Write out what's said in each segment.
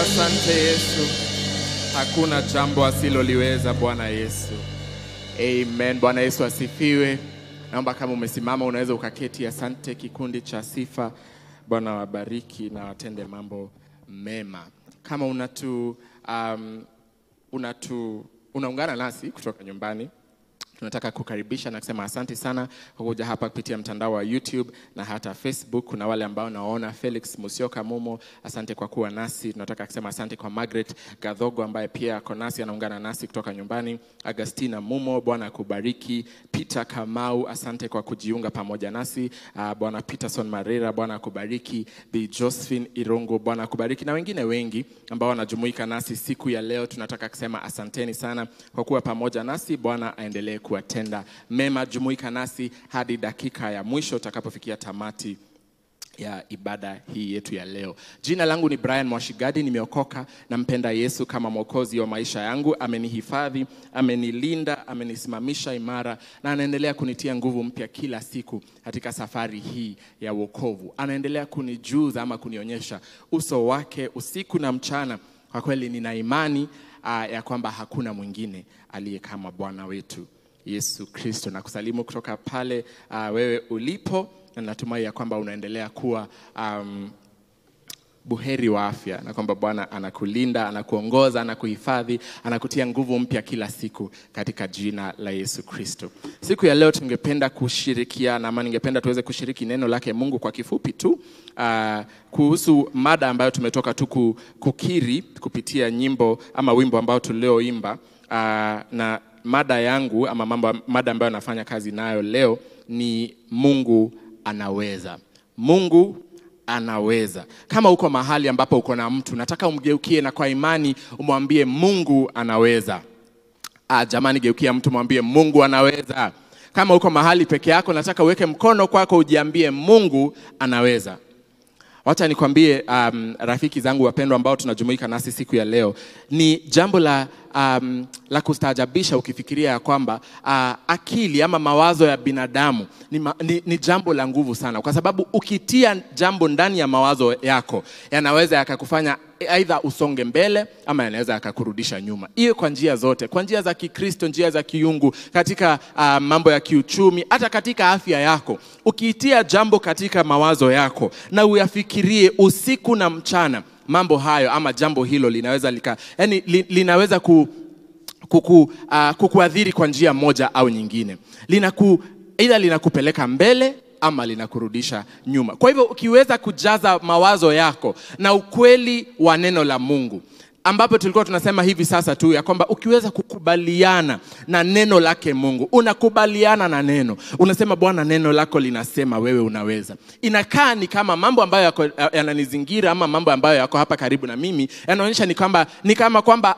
Asante Yesu, hakuna jambo asiloliweza Bwana Yesu. Amen. Bwana Yesu asifiwe. Naomba kama umesimama unaweza ukaketi. Asante kikundi cha sifa. Bwana wabariki na watende mambo mema. Kama unatu, um, unatu unaungana nasi kutoka nyumbani tunataka kukaribisha na kusema asante sana kwa kuja hapa kupitia mtandao wa YouTube na hata Facebook. Kuna wale ambao naona Felix Musioka Mumo, asante kwa kuwa nasi. Tunataka kusema asante kwa Margaret Gadhogo ambaye pia ako nasi, anaungana nasi kutoka nyumbani. Agustina Mumo, Bwana akubariki. Peter Kamau, asante kwa kujiunga pamoja nasi. Uh, Bwana Peterson Marera, Bwana akubariki. Bi Josephine Irungu, Bwana akubariki, na wengine wengi ambao wanajumuika nasi siku ya leo. Tunataka kusema asanteni sana kwa kuwa pamoja nasi. Bwana aendelee kuwatenda mema. Jumuika nasi hadi dakika ya mwisho utakapofikia tamati ya ibada hii yetu ya leo. Jina langu ni Brian Mwashigadi, nimeokoka, nampenda Yesu kama mwokozi wa maisha yangu. Amenihifadhi, amenilinda, amenisimamisha imara na anaendelea kunitia nguvu mpya kila siku katika safari hii ya wokovu. Anaendelea kunijuza ama kunionyesha uso wake usiku na mchana. Kwa kweli nina imani uh, ya kwamba hakuna mwingine aliye kama Bwana wetu Yesu Kristo. Na kusalimu kutoka pale uh, wewe ulipo na natumai ya kwamba unaendelea kuwa um, buheri wa afya na kwamba Bwana anakulinda, anakuongoza, anakuhifadhi, anakutia nguvu mpya kila siku katika jina la Yesu Kristo. Siku ya leo tungependa kushirikiana ama ningependa tuweze kushiriki neno lake Mungu kwa kifupi tu uh, kuhusu mada ambayo tumetoka tu kukiri kupitia nyimbo ama wimbo ambao tulioimba uh, na mada yangu ama mambo, mada ambayo nafanya kazi nayo leo ni Mungu anaweza. Mungu anaweza. Kama uko mahali ambapo uko na mtu, nataka umgeukie na kwa imani umwambie Mungu anaweza. Ah, jamani, geukia mtu mwambie Mungu anaweza. Kama uko mahali peke yako, nataka uweke mkono kwako ujiambie Mungu anaweza. Wacha nikwambie um, rafiki zangu wapendwa ambao tunajumuika nasi siku ya leo, ni jambo la, um, la kustaajabisha ukifikiria ya kwamba uh, akili ama mawazo ya binadamu ni, ma, ni, ni jambo la nguvu sana, kwa sababu ukitia jambo ndani ya mawazo yako yanaweza yakakufanya aidha usonge mbele ama yanaweza yakakurudisha nyuma, hiyo kwa njia zote, kwa njia za Kikristo, njia za kiungu, katika uh, mambo ya kiuchumi, hata katika afya yako. Ukiitia jambo katika mawazo yako na uyafikirie usiku na mchana, mambo hayo ama jambo hilo linaweza lika, yani, li, linaweza ku, kuku, uh, kukuadhiri kwa njia moja au nyingine. Linaku, ila linakupeleka mbele ama linakurudisha nyuma. Kwa hivyo ukiweza kujaza mawazo yako na ukweli wa neno la Mungu ambapo tulikuwa tunasema hivi sasa tu ya kwamba ukiweza kukubaliana na neno lake Mungu, unakubaliana na neno, unasema Bwana, neno lako linasema wewe unaweza. Inakaa ni kama mambo ambayo yananizingira ama mambo ambayo yako hapa karibu na mimi yanaonyesha ni kwamba ni kama kwamba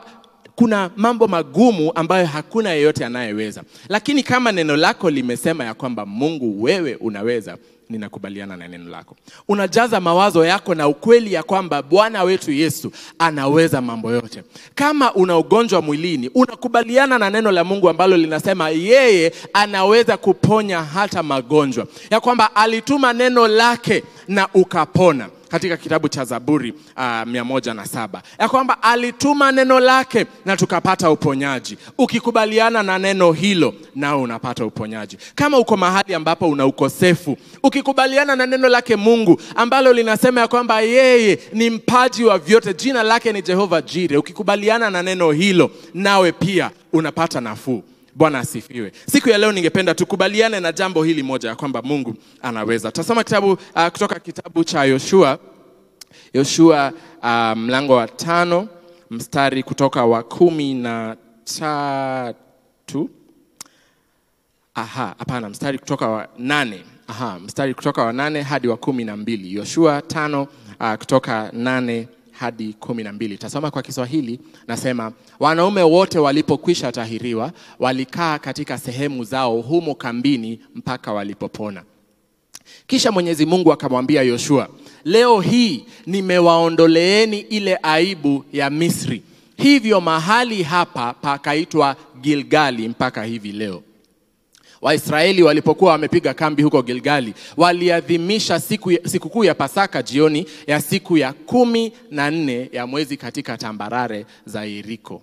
kuna mambo magumu ambayo hakuna yeyote anayeweza, lakini kama neno lako limesema ya kwamba Mungu wewe unaweza, ninakubaliana na neno lako. Unajaza mawazo yako na ukweli ya kwamba Bwana wetu Yesu anaweza mambo yote. Kama una ugonjwa mwilini, unakubaliana na neno la Mungu ambalo linasema yeye anaweza kuponya hata magonjwa, ya kwamba alituma neno lake na ukapona katika kitabu cha Zaburi uh, mia moja na saba ya kwamba alituma neno lake na tukapata uponyaji. Ukikubaliana na neno hilo, nao unapata uponyaji. Kama uko mahali ambapo una ukosefu, ukikubaliana na neno lake Mungu ambalo linasema ya kwamba yeye ni mpaji wa vyote, jina lake ni Jehova Jire, ukikubaliana na neno hilo, nawe pia unapata nafuu. Bwana asifiwe. Siku ya leo ningependa tukubaliane na jambo hili moja ya kwamba Mungu anaweza. Tasoma kitabu uh, kutoka kitabu cha Yoshua Yoshua uh, mlango wa tano mstari kutoka wa kumi na tatu aha, hapana, mstari kutoka wa nane aha, mstari kutoka wa nane hadi wa kumi na mbili Yoshua tano uh, kutoka nane hadi kumi na mbili. Tasoma kwa Kiswahili, nasema wanaume wote walipokwisha tahiriwa walikaa katika sehemu zao humo kambini mpaka walipopona. Kisha Mwenyezi Mungu akamwambia Yoshua, leo hii nimewaondoleeni ile aibu ya Misri. Hivyo mahali hapa pakaitwa Gilgali mpaka hivi leo. Waisraeli walipokuwa wamepiga kambi huko Gilgali, waliadhimisha siku sikukuu ya Pasaka jioni ya siku ya kumi na nne ya mwezi katika tambarare za Yeriko.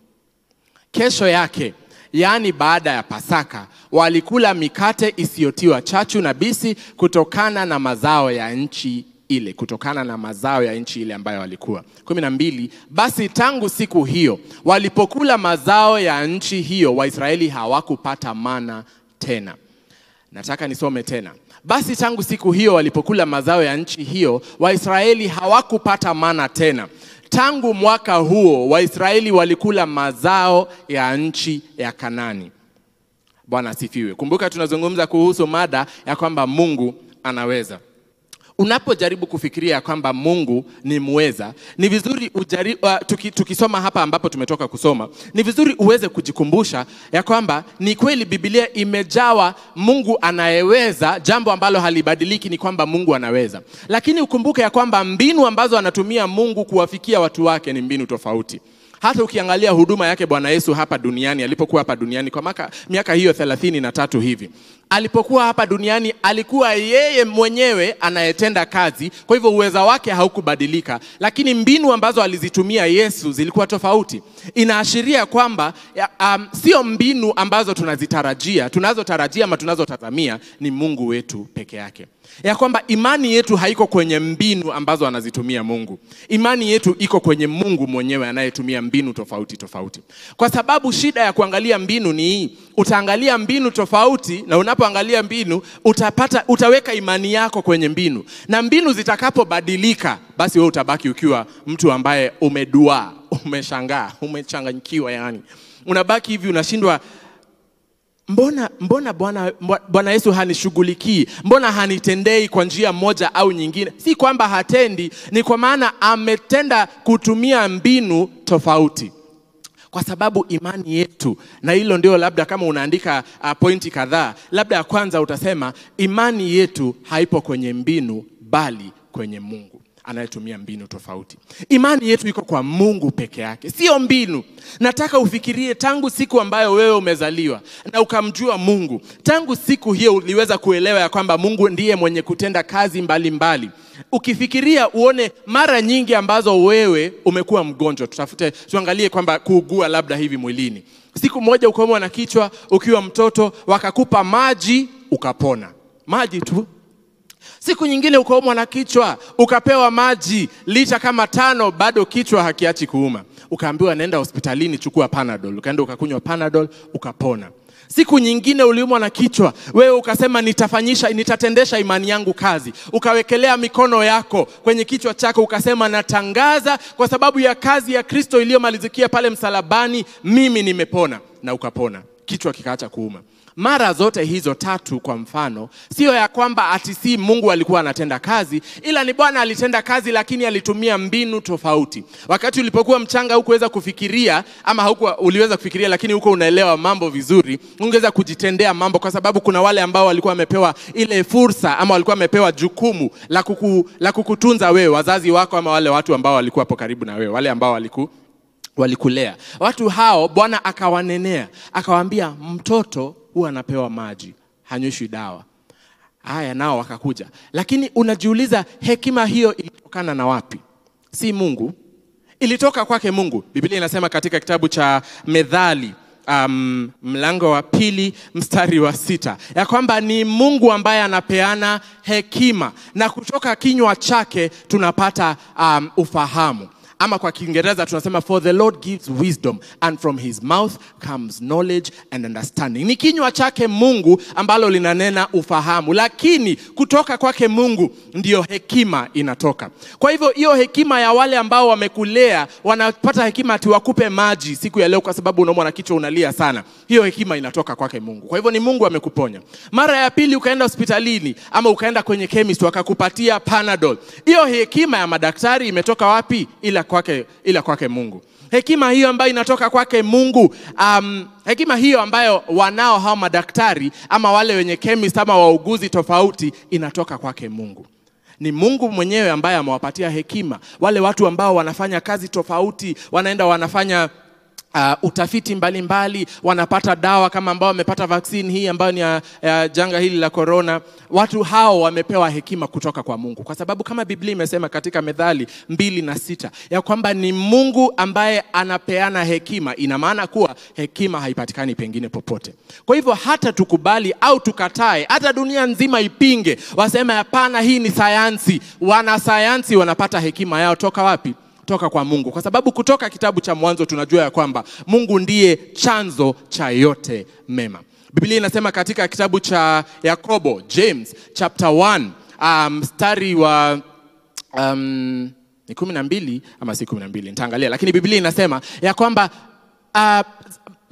Kesho yake, yaani baada ya Pasaka, walikula mikate isiyotiwa chachu na bisi kutokana na mazao ya nchi ile, kutokana na mazao ya nchi ile ambayo walikuwa. kumi na mbili. Basi tangu siku hiyo walipokula mazao ya nchi hiyo, Waisraeli hawakupata mana tena. Nataka nisome tena. Basi tangu siku hiyo walipokula mazao ya nchi hiyo, Waisraeli hawakupata mana tena. Tangu mwaka huo Waisraeli walikula mazao ya nchi ya Kanani. Bwana asifiwe. Kumbuka tunazungumza kuhusu mada ya kwamba Mungu anaweza. Unapojaribu kufikiria kwamba Mungu ni muweza, ni vizuri ujari, uh, tuki, tukisoma hapa ambapo tumetoka kusoma, ni vizuri uweze kujikumbusha ya kwamba ni kweli Biblia imejawa Mungu anayeweza. Jambo ambalo halibadiliki ni kwamba Mungu anaweza, lakini ukumbuke ya kwamba mbinu ambazo anatumia Mungu kuwafikia watu wake ni mbinu tofauti. Hata ukiangalia huduma yake Bwana Yesu hapa duniani, alipokuwa hapa duniani kwa maka, miaka hiyo thelathini na tatu hivi, alipokuwa hapa duniani alikuwa yeye mwenyewe anayetenda kazi. Kwa hivyo uweza wake haukubadilika, lakini mbinu ambazo alizitumia Yesu zilikuwa tofauti. Inaashiria kwamba um, sio mbinu ambazo tunazitarajia, tunazotarajia ama tunazotazamia ni Mungu wetu peke yake ya kwamba imani yetu haiko kwenye mbinu ambazo anazitumia Mungu. Imani yetu iko kwenye Mungu mwenyewe anayetumia mbinu tofauti tofauti. Kwa sababu shida ya kuangalia mbinu ni hii, utaangalia mbinu tofauti, na unapoangalia mbinu utapata, utaweka imani yako kwenye mbinu, na mbinu zitakapobadilika, basi wewe utabaki ukiwa mtu ambaye umeduaa, umeshangaa, umechanganyikiwa, yani unabaki hivi unashindwa mbona mbona Bwana Bwana Yesu hanishughulikii? Mbona hanitendei kwa njia moja au nyingine? Si kwamba hatendi, ni kwa maana ametenda kutumia mbinu tofauti, kwa sababu imani yetu, na hilo ndio labda kama unaandika uh, pointi kadhaa, labda ya kwanza utasema imani yetu haipo kwenye mbinu, bali kwenye Mungu anayetumia mbinu tofauti. Imani yetu iko kwa Mungu peke yake, sio mbinu. Nataka ufikirie tangu siku ambayo wewe umezaliwa na ukamjua Mungu, tangu siku hiyo uliweza kuelewa ya kwamba Mungu ndiye mwenye kutenda kazi mbalimbali mbali. Ukifikiria uone mara nyingi ambazo wewe umekuwa mgonjwa, tutafute tuangalie kwamba kuugua labda hivi mwilini. Siku moja ukaumwa na kichwa ukiwa mtoto, wakakupa maji ukapona, maji tu Siku nyingine ukaumwa na kichwa ukapewa maji lita kama tano, bado kichwa hakiachi kuuma, ukaambiwa nenda hospitalini, chukua Panadol. Ukaenda ukakunywa Panadol ukapona. Siku nyingine uliumwa na kichwa, wewe ukasema nitafanyisha, nitatendesha imani yangu kazi, ukawekelea mikono yako kwenye kichwa chako, ukasema natangaza kwa sababu ya kazi ya Kristo iliyomalizikia pale msalabani, mimi nimepona, na ukapona, kichwa kikaacha kuuma. Mara zote hizo tatu, kwa mfano, sio ya kwamba ati si Mungu alikuwa anatenda kazi, ila ni Bwana alitenda kazi, lakini alitumia mbinu tofauti. Wakati ulipokuwa mchanga hukuweza kufikiria ama haukuwa, uliweza kufikiria, lakini huko unaelewa mambo vizuri, ungeweza kujitendea mambo, kwa sababu kuna wale ambao walikuwa wamepewa ile fursa ama walikuwa wamepewa jukumu la, kuku, la kukutunza wewe, wazazi wako ama wale watu ambao walikuwa hapo karibu na wewe, wale ambao waliku walikulea. Watu hao Bwana akawanenea, akawaambia mtoto huwa anapewa maji, hanyweshwi dawa. Haya, nao wakakuja, lakini unajiuliza hekima hiyo ilitokana na wapi? Si Mungu, ilitoka kwake Mungu. Biblia inasema katika kitabu cha medhali um, mlango wa pili mstari wa sita ya kwamba ni Mungu ambaye anapeana hekima na kutoka kinywa chake tunapata um, ufahamu ama kwa Kiingereza tunasema for the Lord gives wisdom and from his mouth comes knowledge and understanding. Ni kinywa chake Mungu ambalo linanena ufahamu, lakini kutoka kwake Mungu ndiyo hekima inatoka. Kwa hivyo hiyo hekima ya wale ambao wamekulea wanapata hekima ati wakupe maji siku ya leo kwa sababu unaumwa na kichwa unalia sana, hiyo hekima inatoka kwake Mungu. Kwa hivyo ni Mungu amekuponya. Mara ya pili ukaenda hospitalini ama ukaenda kwenye chemist wakakupatia Panadol, hiyo hekima ya madaktari imetoka wapi? Ila kwake ila kwake Mungu. Hekima hiyo ambayo inatoka kwake Mungu, um, hekima hiyo ambayo wanao hao madaktari ama wale wenye chemist ama wauguzi tofauti inatoka kwake Mungu. Ni Mungu mwenyewe ambaye amewapatia hekima wale watu ambao wanafanya kazi tofauti, wanaenda wanafanya Uh, utafiti mbalimbali mbali, wanapata dawa kama ambao wamepata vaccine hii ambayo ni ya, ya janga hili la korona. Watu hao wamepewa hekima kutoka kwa Mungu, kwa sababu kama Biblia imesema katika medhali mbili na sita ya kwamba ni Mungu ambaye anapeana hekima. Ina maana kuwa hekima haipatikani pengine popote. Kwa hivyo hata tukubali au tukatae, hata dunia nzima ipinge, waseme hapana, hii ni sayansi, wanasayansi wanapata hekima yao toka wapi? Toka kwa Mungu, kwa sababu kutoka kitabu cha Mwanzo tunajua ya kwamba Mungu ndiye chanzo cha yote mema. Biblia inasema katika kitabu cha Yakobo, James chapter 1 mstari um, wa um, ni kumi na mbili ama si kumi na mbili? Nitaangalia, lakini Biblia inasema ya kwamba uh,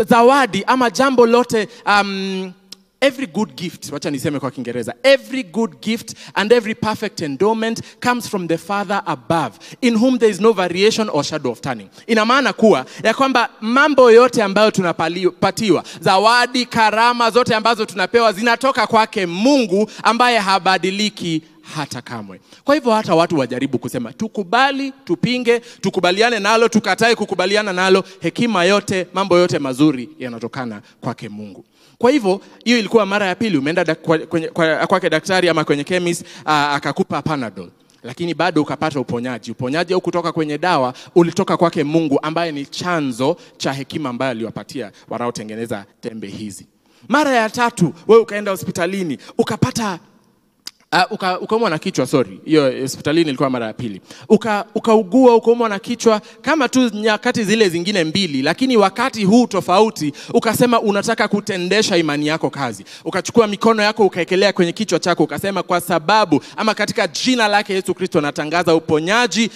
zawadi ama jambo lote um, every good gift wacha niseme kwa kiingereza every good gift and every perfect endowment comes from the father above in whom there is no variation or shadow of turning. Ina maana kuwa ya kwamba mambo yote ambayo tunapatiwa zawadi karama zote ambazo tunapewa zinatoka kwake mungu ambaye habadiliki hata kamwe. Kwa hivyo hata watu wajaribu kusema tukubali, tupinge, tukubaliane nalo, tukatae kukubaliana nalo, hekima yote, mambo yote mazuri yanatokana kwake Mungu. Kwa hivyo hiyo ilikuwa mara ya pili, umeenda da, kwenye, kwa, kwake daktari ama kwenye chemist akakupa Panadol lakini bado ukapata uponyaji. Uponyaji au kutoka kwenye dawa ulitoka kwake Mungu ambaye ni chanzo cha hekima ambayo aliwapatia wanaotengeneza tembe hizi. Mara ya tatu wewe ukaenda hospitalini ukapata Uh, uka, ukaumwa na kichwa sorry, hiyo hospitalini ilikuwa mara ya pili. Uka, ukaugua ukaumwa na kichwa kama tu nyakati zile zingine mbili, lakini wakati huu tofauti, ukasema unataka kutendesha imani yako kazi. Ukachukua mikono yako ukaekelea kwenye kichwa chako, ukasema kwa sababu ama katika jina lake Yesu Kristo natangaza uponyaji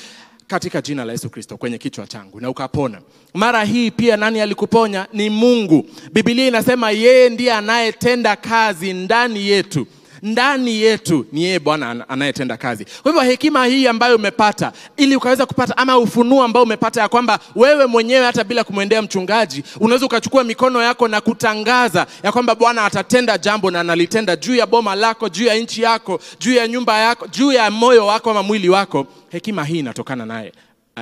katika jina la Yesu Kristo kwenye kichwa changu na ukapona. Mara hii pia nani alikuponya? Ni Mungu. Biblia inasema yeye ndiye anayetenda kazi ndani yetu ndani yetu ni yeye Bwana anayetenda kazi. Kwa hivyo hekima hii ambayo umepata, ili ukaweza kupata ama ufunuo ambao umepata ya kwamba wewe mwenyewe hata bila kumwendea mchungaji unaweza ukachukua mikono yako na kutangaza ya kwamba Bwana atatenda jambo na analitenda juu ya boma lako, juu ya nchi yako, juu ya nyumba yako, juu ya moyo wako ama mwili wako. Hekima hii inatokana naye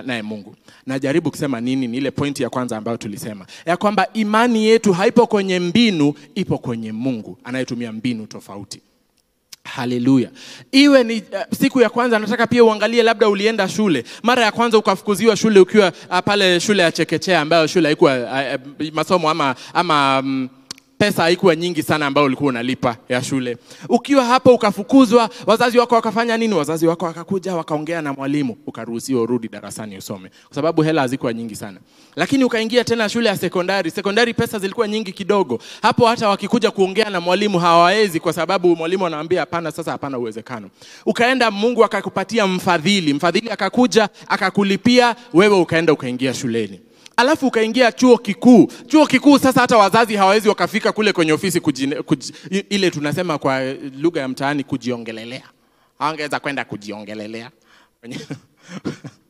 naye Mungu. Najaribu kusema nini? Ni ile pointi ya kwanza ambayo tulisema ya kwamba imani yetu haipo kwenye mbinu, ipo kwenye Mungu anayetumia mbinu tofauti. Haleluya! Iwe ni uh, siku ya kwanza, nataka pia uangalie, labda ulienda shule mara ya kwanza ukafukuziwa shule ukiwa uh, pale shule ya chekechea ambayo shule haikuwa uh, uh, masomo ama, ama um, pesa haikuwa nyingi sana ambayo ulikuwa unalipa ya shule. Ukiwa hapo ukafukuzwa, wazazi wako wakafanya nini? Wazazi wako wakakuja wakaongea na mwalimu, ukaruhusiwa urudi darasani usome, kwa sababu hela hazikuwa nyingi sana. Lakini ukaingia tena shule ya sekondari. Sekondari pesa zilikuwa nyingi kidogo. Hapo hata wakikuja kuongea na mwalimu hawawezi, kwa sababu mwalimu anawaambia hapana, sasa hapana uwezekano. Ukaenda, Mungu akakupatia mfadhili, mfadhili akakuja akakulipia, wewe ukaenda ukaingia shuleni alafu ukaingia chuo kikuu. Chuo kikuu sasa hata wazazi hawawezi wakafika kule kwenye ofisi kujine, kuj, ile tunasema kwa lugha ya mtaani kujiongelelea. Hawangeweza kwenda kujiongelelea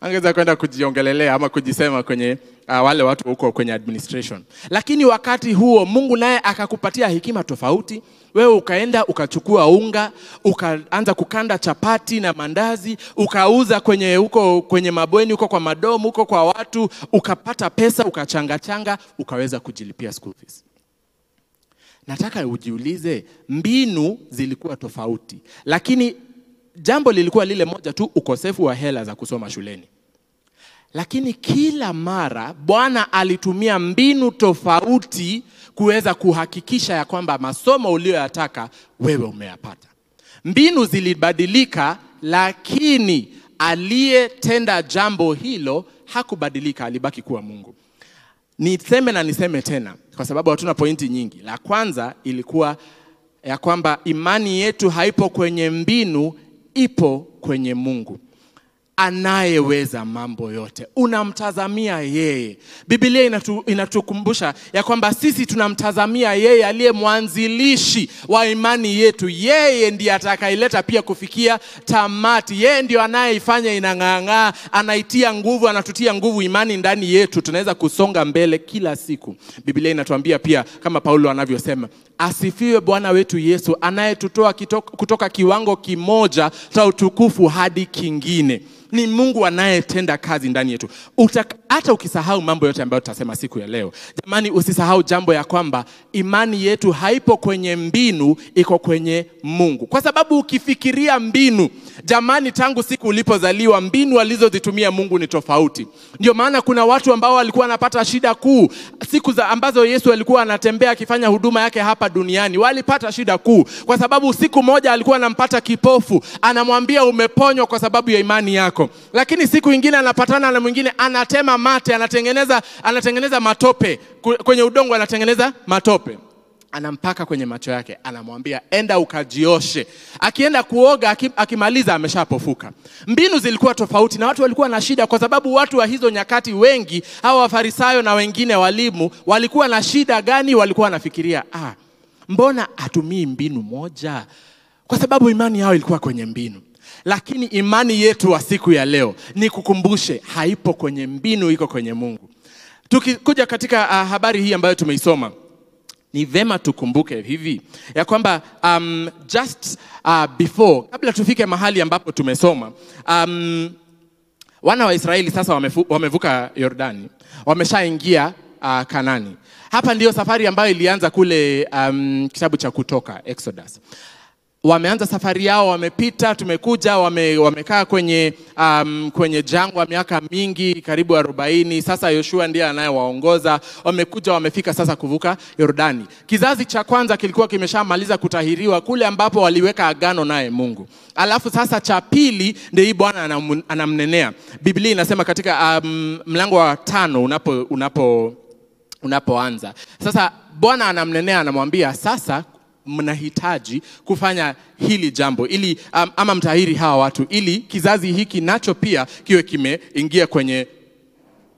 angeweza kwenda kujiongelelea ama kujisema kwenye uh, wale watu huko kwenye administration. Lakini wakati huo Mungu naye akakupatia hekima tofauti. Wewe ukaenda ukachukua unga, ukaanza kukanda chapati na mandazi, ukauza kwenye huko kwenye mabweni huko kwa madomu huko kwa watu, ukapata pesa, ukachangachanga, ukaweza kujilipia school fees. Nataka ujiulize, mbinu zilikuwa tofauti, lakini jambo lilikuwa lile moja tu, ukosefu wa hela za kusoma shuleni. Lakini kila mara Bwana alitumia mbinu tofauti kuweza kuhakikisha ya kwamba masomo uliyoyataka wewe umeyapata. Mbinu zilibadilika, lakini aliyetenda jambo hilo hakubadilika, alibaki kuwa Mungu. Niseme na niseme tena, kwa sababu hatuna pointi nyingi. La kwanza ilikuwa ya kwamba imani yetu haipo kwenye mbinu, ipo kwenye Mungu anayeweza mambo yote. Unamtazamia yeye. Biblia inatu, inatukumbusha ya kwamba sisi tunamtazamia yeye aliye mwanzilishi wa imani yetu. Yeye ndiye atakaileta pia kufikia tamati. Yeye ndio anayeifanya inang'aang'aa, anaitia nguvu, anatutia nguvu imani ndani yetu, tunaweza kusonga mbele kila siku. Biblia inatuambia pia kama Paulo anavyosema, asifiwe Bwana wetu Yesu anayetutoa kutoka kiwango kimoja cha utukufu hadi kingine. Ni Mungu anayetenda kazi ndani yetu. Hata ukisahau mambo yote ambayo tutasema siku ya leo, jamani, usisahau jambo ya kwamba imani yetu haipo kwenye mbinu, iko kwenye Mungu, kwa sababu ukifikiria mbinu, jamani, tangu siku ulipozaliwa, mbinu alizozitumia Mungu ni tofauti. Ndio maana kuna watu ambao walikuwa wanapata shida kuu siku za ambazo Yesu alikuwa anatembea akifanya huduma yake hapa duniani, walipata shida kuu kwa sababu siku moja alikuwa anampata kipofu, anamwambia umeponywa kwa sababu ya imani yako, lakini siku ingine anapatana na mwingine anatema mate, anatengeneza anatengeneza matope. Kwenye udongo, anatengeneza matope anampaka kwenye macho yake, anamwambia enda ukajioshe. Akienda kuoga, akimaliza ameshapofuka. Mbinu zilikuwa tofauti, na watu walikuwa na shida, kwa sababu watu wa hizo nyakati wengi, hawa Wafarisayo na wengine walimu, walikuwa na shida gani? Walikuwa wanafikiria ah, mbona hatumii mbinu moja? Kwa sababu imani yao ilikuwa kwenye mbinu. Lakini imani yetu wa siku ya leo ni kukumbushe, haipo kwenye mbinu, iko kwenye Mungu. Tukikuja katika uh, habari hii ambayo tumeisoma ni vema tukumbuke hivi ya kwamba um, just uh, before kabla tufike mahali ambapo tumesoma um, wana wa Israeli sasa wamefu, wamevuka Yordani, wameshaingia uh, Kanani. Hapa ndiyo safari ambayo ilianza kule um, kitabu cha Kutoka, Exodus wameanza safari yao, wamepita, tumekuja, wame, wamekaa kwenye, um, kwenye jangwa miaka mingi, karibu arobaini. Sasa Yoshua ndiye anayewaongoza, wamekuja, wamefika sasa kuvuka Yordani. Kizazi cha kwanza kilikuwa kimeshamaliza kutahiriwa kule ambapo waliweka agano naye Mungu, alafu sasa cha pili ndio hii Bwana anam, anamnenea. Biblia inasema katika um, mlango wa tano unapo, unapo unapoanza sasa, Bwana anamnenea, anamwambia sasa mnahitaji kufanya hili jambo ili um, ama mtahiri hawa watu ili kizazi hiki nacho pia kiwe kimeingia kwenye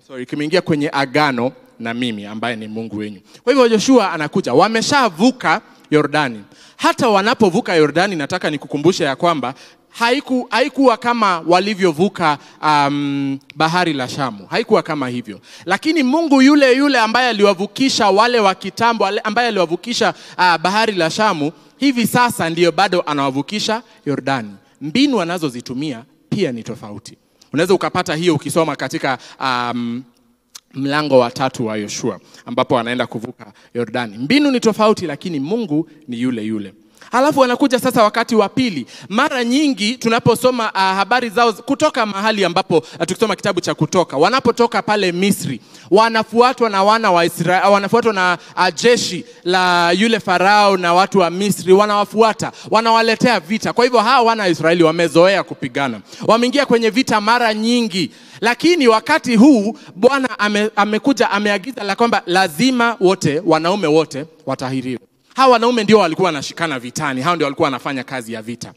sorry, kimeingia kwenye agano na mimi ambaye ni Mungu wenyu. Kwa hivyo Joshua anakuja, wameshavuka Yordani. Hata wanapovuka Yordani, nataka nikukumbushe ya kwamba haiku, haikuwa kama walivyovuka um, bahari la Shamu, haikuwa kama hivyo, lakini Mungu yule yule ambaye aliwavukisha wale wa kitambo, ambaye aliwavukisha uh, bahari la Shamu, hivi sasa ndiyo bado anawavukisha Yordani. Mbinu anazozitumia pia ni tofauti. Unaweza ukapata hiyo ukisoma katika um, mlango wa tatu wa Yoshua ambapo anaenda kuvuka Yordani. Mbinu ni tofauti, lakini Mungu ni yule yule. Halafu wanakuja sasa wakati wa pili. Mara nyingi tunaposoma uh, habari zao kutoka mahali ambapo uh, tukisoma kitabu cha Kutoka, wanapotoka pale Misri, wanafuatwa na wana wa Israeli, wanafuatwa na uh, jeshi la yule Farao na watu wa Misri, wanawafuata, wanawaletea vita. Kwa hivyo hawa wana wa Israeli wamezoea kupigana, wameingia kwenye vita mara nyingi, lakini wakati huu Bwana ame, amekuja ameagiza la kwamba lazima wote wanaume wote watahiriwe. Hawa wanaume ndio walikuwa wanashikana vitani, hao ndio walikuwa wanafanya kazi ya vita.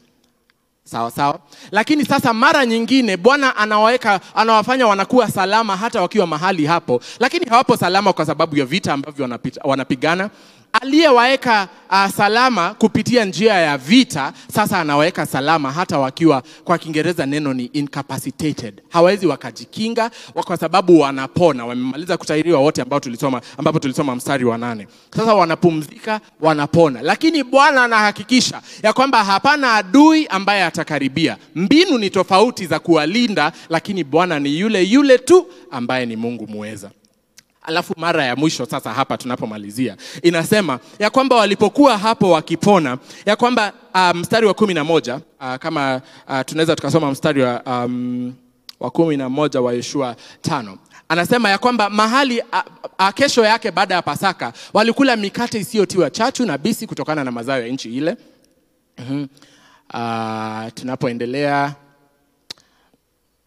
Sawa sawa, lakini sasa mara nyingine Bwana anawaweka anawafanya wanakuwa salama hata wakiwa mahali hapo, lakini hawapo salama kwa sababu ya vita ambavyo wanapigana. Aliyewaweka uh, salama kupitia njia ya vita, sasa anawaweka salama hata wakiwa, kwa Kiingereza neno ni incapacitated, hawawezi wakajikinga kwa sababu wanapona, wamemaliza kutahiriwa wote ambao tulisoma, ambapo tulisoma mstari wa nane. Sasa wanapumzika, wanapona, lakini Bwana anahakikisha ya kwamba hapana adui ambaye atakaribia. Mbinu ni tofauti za kuwalinda, lakini Bwana ni yule yule tu ambaye ni Mungu muweza. Alafu mara ya mwisho sasa, hapa tunapomalizia, inasema ya kwamba walipokuwa hapo wakipona, ya kwamba uh, mstari wa kumi na moja uh, kama uh, tunaweza tukasoma mstari wa, um, wa kumi na moja wa Yoshua tano anasema ya kwamba mahali a, a, kesho yake baada ya Pasaka walikula mikate isiyotiwa chachu na bisi kutokana na mazao ya nchi ile. Uh, tunapoendelea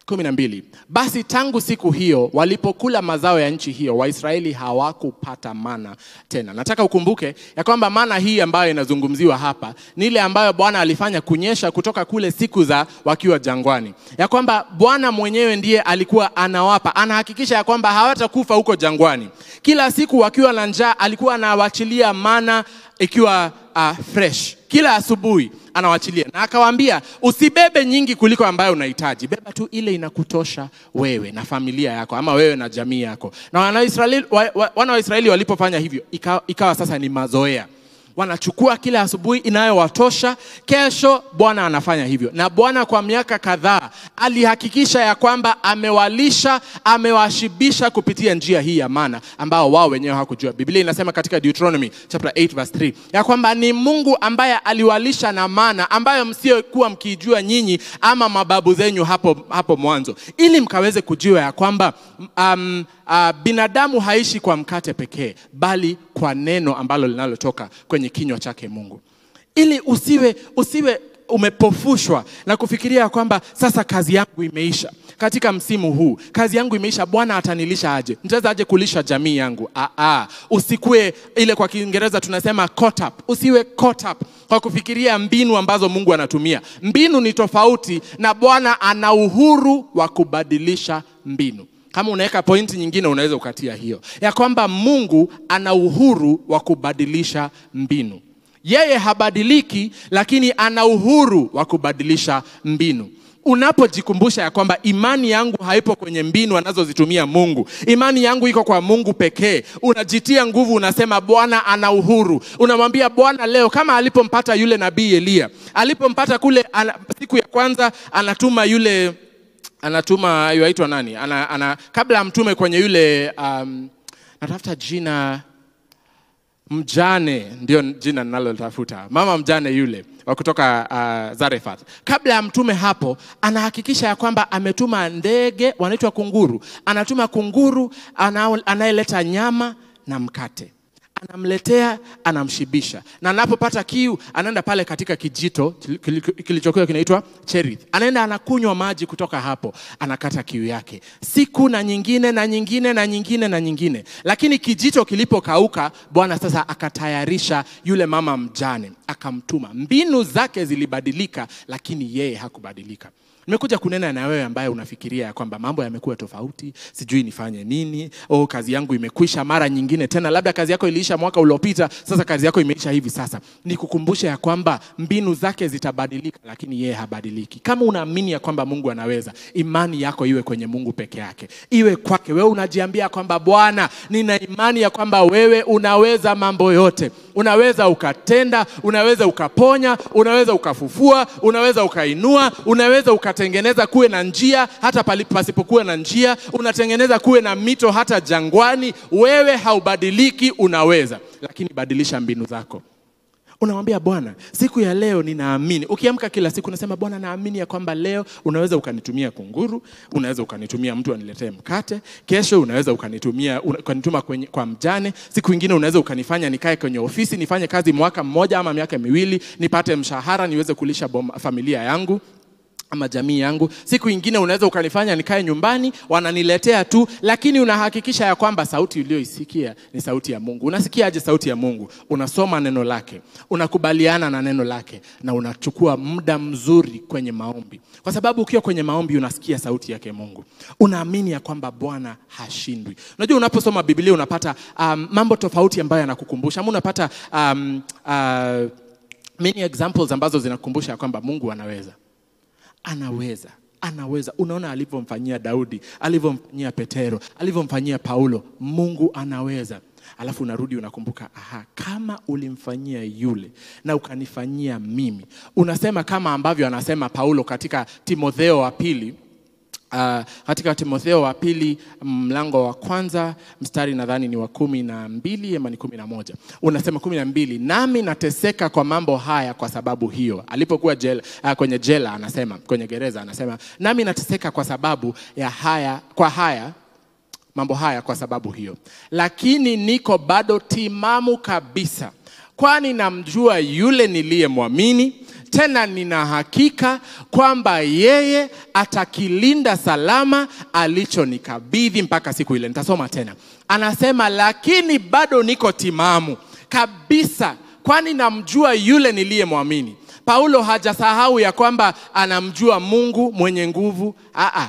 kumi na mbili. Basi tangu siku hiyo walipokula mazao ya nchi hiyo, Waisraeli hawakupata mana tena. Nataka ukumbuke ya kwamba mana hii ambayo inazungumziwa hapa ni ile ambayo Bwana alifanya kunyesha kutoka kule siku za wakiwa jangwani, ya kwamba Bwana mwenyewe ndiye alikuwa anawapa, anahakikisha ya kwamba hawatakufa huko jangwani. Kila siku wakiwa na njaa, alikuwa anawachilia mana ikiwa uh, fresh. Kila asubuhi anawachilia, na akawaambia usibebe nyingi kuliko ambayo unahitaji, beba tu ile inakutosha wewe na familia yako, ama wewe na jamii yako. Na wana wa Israeli, wa, wa, wa Israeli walipofanya hivyo, ikawa, ikawa sasa ni mazoea wanachukua kila asubuhi inayowatosha. Kesho Bwana anafanya hivyo, na Bwana kwa miaka kadhaa alihakikisha ya kwamba amewalisha, amewashibisha kupitia njia hii ya mana, ambao wao wenyewe hawakujua. Biblia inasema katika Deuteronomy chapter 8 verse 3 ya kwamba ni Mungu ambaye aliwalisha na mana ambayo msiokuwa mkiijua nyinyi ama mababu zenyu hapo, hapo mwanzo, ili mkaweze kujua ya kwamba um, uh, binadamu haishi kwa mkate pekee, bali kwa neno ambalo linalotoka kwenye kinywa chake Mungu, ili usiwe usiwe umepofushwa na kufikiria kwamba sasa kazi yangu imeisha katika msimu huu, kazi yangu imeisha, Bwana atanilisha aje? Nitaweza aje kulisha jamii yangu? Aa, ah. Usikue ile kwa Kiingereza tunasema caught up. Usiwe caught up kwa kufikiria mbinu ambazo Mungu anatumia. Mbinu ni tofauti, na Bwana ana uhuru wa kubadilisha mbinu. Kama unaweka pointi nyingine, unaweza ukatia hiyo ya kwamba Mungu ana uhuru wa kubadilisha mbinu. Yeye habadiliki, lakini ana uhuru wa kubadilisha mbinu. Unapojikumbusha ya kwamba imani yangu haipo kwenye mbinu anazozitumia Mungu, imani yangu iko kwa Mungu pekee, unajitia nguvu, unasema Bwana ana uhuru. Unamwambia Bwana leo, kama alipompata yule nabii Eliya, alipompata kule ana, siku ya kwanza anatuma yule anatuma yuaitwa nani? Ana, ana, kabla amtume kwenye yule um, natafuta jina mjane, ndio jina ninalotafuta, mama mjane yule wa kutoka uh, zarefath Kabla ya mtume hapo, anahakikisha ya kwamba ametuma ndege wanaitwa kunguru, anatuma kunguru anayeleta nyama na mkate anamletea anamshibisha, na anapopata kiu anaenda pale katika kijito kili- kilichokuwa kinaitwa Cherith, anaenda anakunywa maji kutoka hapo, anakata kiu yake, siku na nyingine na nyingine na nyingine na nyingine. Lakini kijito kilipokauka, Bwana sasa akatayarisha yule mama mjane, akamtuma. Mbinu zake zilibadilika, lakini yeye hakubadilika. Nimekuja kunena na wewe ambaye unafikiria ya kwamba mambo yamekuwa tofauti, sijui nifanye nini, oh, kazi yangu imekwisha mara nyingine tena, labda kazi yako iliisha mwaka uliopita, sasa kazi yako imeisha hivi sasa. Nikukumbushe ya kwamba mbinu zake zitabadilika, lakini yeye habadiliki. Kama unaamini ya kwamba Mungu anaweza, imani yako iwe kwenye Mungu peke yake, iwe kwake. Wewe unajiambia kwamba Bwana, nina imani ya kwamba wewe unaweza mambo yote, unaweza ukatenda, unaweza ukaponya, unaweza ukafufua, unaweza ukainua, unaweza ukatengeneza kuwe na njia hata pasipokuwa na njia, unatengeneza kuwe na mito hata jangwani. Wewe haubadiliki, unaweza, lakini badilisha mbinu zako. Unamwambia Bwana, siku ya leo ninaamini. Ukiamka kila siku unasema Bwana, naamini ya kwamba leo unaweza ukanitumia kunguru, unaweza ukanitumia mtu aniletee mkate, kesho unaweza ukanitumia ukanituma kwenye, kwa mjane, siku ingine unaweza ukanifanya nikae kwenye ofisi nifanye kazi mwaka mmoja ama miaka miwili, nipate mshahara niweze kulisha familia yangu ama jamii yangu. Siku ingine unaweza ukanifanya nikae nyumbani, wananiletea tu, lakini unahakikisha ya kwamba sauti uliyoisikia ni sauti ya Mungu. Unasikiaje sauti ya Mungu? Unasoma neno lake, unakubaliana na neno lake, na unachukua muda mzuri kwenye maombi, kwa sababu ukiwa kwenye maombi unasikia sauti yake Mungu, unaamini ya kwamba Bwana hashindwi. Unajua, unaposoma Biblia unapata um, mambo tofauti ambayo yanakukumbusha unapata um, uh, many examples ambazo zinakumbusha ya kwamba Mungu anaweza anaweza anaweza. Unaona alivyomfanyia Daudi, alivyomfanyia Petero, alivyomfanyia Paulo. Mungu anaweza. Alafu unarudi unakumbuka, aha, kama ulimfanyia yule na ukanifanyia mimi, unasema kama ambavyo anasema Paulo katika Timotheo wa pili Uh, katika Timotheo wa pili mlango wa kwanza mstari nadhani ni wa kumi na mbili ama ni kumi na moja unasema kumi na mbili nami nateseka kwa mambo haya kwa sababu hiyo. Alipokuwa jela, uh, kwenye jela anasema, kwenye gereza anasema, nami nateseka kwa sababu ya haya, kwa haya mambo haya kwa sababu hiyo, lakini niko bado timamu kabisa, kwani namjua yule niliyemwamini tena nina hakika kwamba yeye atakilinda salama alichonikabidhi mpaka siku ile. Nitasoma tena, anasema lakini bado niko timamu kabisa, kwani namjua yule niliyemwamini. Paulo hajasahau ya kwamba anamjua Mungu mwenye nguvu. Aa,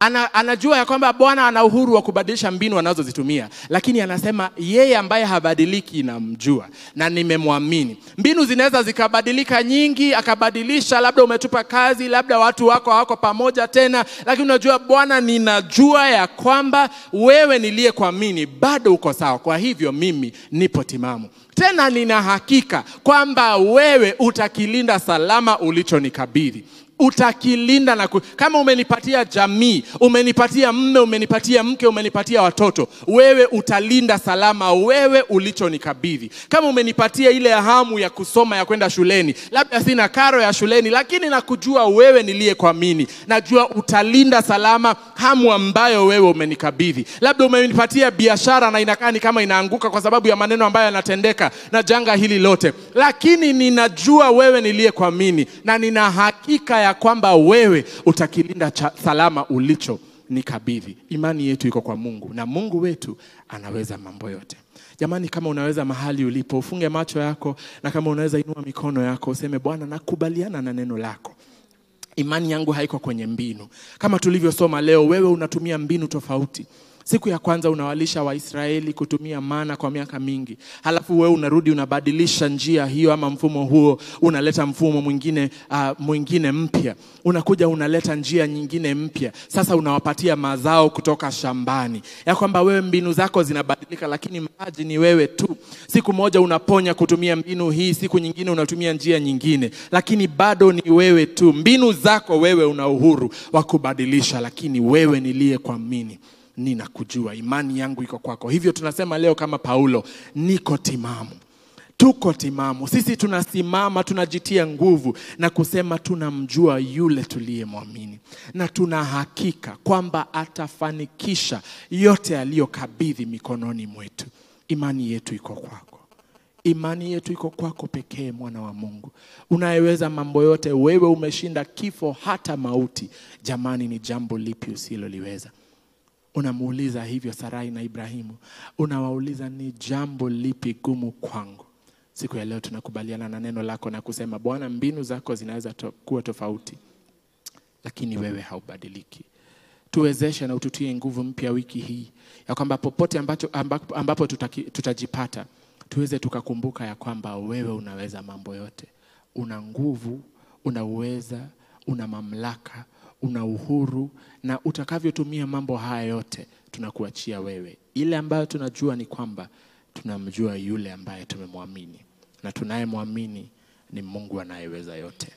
ana, anajua ya kwamba Bwana ana uhuru wa kubadilisha mbinu anazozitumia, lakini anasema yeye ambaye habadiliki namjua na nimemwamini. Mbinu zinaweza zikabadilika nyingi, akabadilisha, labda umetupa kazi, labda watu wako hawako pamoja tena, lakini unajua Bwana, ninajua ya kwamba wewe niliyekuamini bado uko sawa, kwa hivyo mimi nipo timamu tena nina hakika kwamba wewe utakilinda salama ulichonikabidhi utakilinda na ku... kama umenipatia jamii, umenipatia mme, umenipatia mke, umenipatia watoto, wewe utalinda salama wewe ulichonikabidhi. Kama umenipatia ile hamu ya kusoma ya kwenda shuleni, labda sina karo ya shuleni, lakini nakujua wewe niliyekuamini, najua utalinda salama hamu ambayo wewe umenikabidhi. Labda umenipatia biashara na inakaa ni kama inaanguka kwa sababu ya maneno ambayo yanatendeka na janga hili lote, lakini ninajua wewe niliyekuamini na nina hakika ya kwamba wewe utakilinda cha, salama ulicho ni kabidhi Imani yetu iko kwa Mungu na Mungu wetu anaweza mambo yote. Jamani, kama unaweza mahali ulipo, ufunge macho yako, na kama unaweza inua mikono yako, useme Bwana, nakubaliana na neno lako. Imani yangu haiko kwenye mbinu, kama tulivyosoma leo. Wewe unatumia mbinu tofauti. Siku ya kwanza unawalisha Waisraeli kutumia mana kwa miaka mingi, halafu wewe unarudi unabadilisha njia hiyo ama mfumo huo, unaleta mfumo mwingine uh, mwingine mpya, unakuja unaleta njia nyingine mpya. Sasa unawapatia mazao kutoka shambani, ya kwamba wewe mbinu zako zinabadilika, lakini maji ni wewe tu. Siku moja unaponya kutumia mbinu hii, siku nyingine unatumia njia nyingine, lakini bado ni wewe tu. Mbinu zako wewe una uhuru wa kubadilisha, lakini wewe niliye niliyekuamini ninakujua, imani yangu iko kwako. Hivyo tunasema leo kama Paulo, niko timamu, tuko timamu. Sisi tunasimama, tunajitia nguvu na kusema tunamjua yule tuliyemwamini, na tuna hakika kwamba atafanikisha yote aliyokabidhi mikononi mwetu. Imani yetu iko kwako. Imani yetu iko kwako pekee, mwana wa Mungu unayeweza mambo yote. Wewe umeshinda kifo hata mauti. Jamani, ni jambo lipi usiloliweza? Unamuuliza hivyo Sarai na Ibrahimu, unawauliza ni jambo lipi gumu kwangu? Siku ya leo tunakubaliana na neno lako na kusema Bwana, mbinu zako zinaweza to, kuwa tofauti, lakini wewe haubadiliki. Tuwezeshe na ututie nguvu mpya wiki hii, ya kwamba popote ambacho, ambapo, ambapo tutaki, tutajipata tuweze tukakumbuka ya kwamba wewe unaweza mambo yote, una nguvu, una uweza, una mamlaka una uhuru na utakavyotumia mambo haya yote tunakuachia wewe. Ile ambayo tunajua ni kwamba tunamjua yule ambaye tumemwamini, na tunayemwamini ni Mungu anayeweza yote.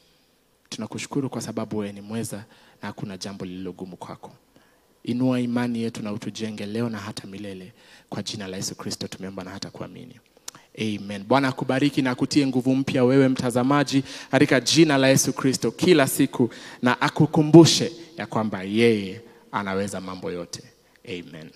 Tunakushukuru kwa sababu wewe ni mweza na hakuna jambo lililogumu kwako. Inua imani yetu na utujenge leo na hata milele, kwa jina la Yesu Kristo tumeomba na hata kuamini. Amen. Bwana akubariki na akutie nguvu mpya wewe mtazamaji, katika jina la Yesu Kristo kila siku, na akukumbushe ya kwamba yeye anaweza mambo yote. Amen.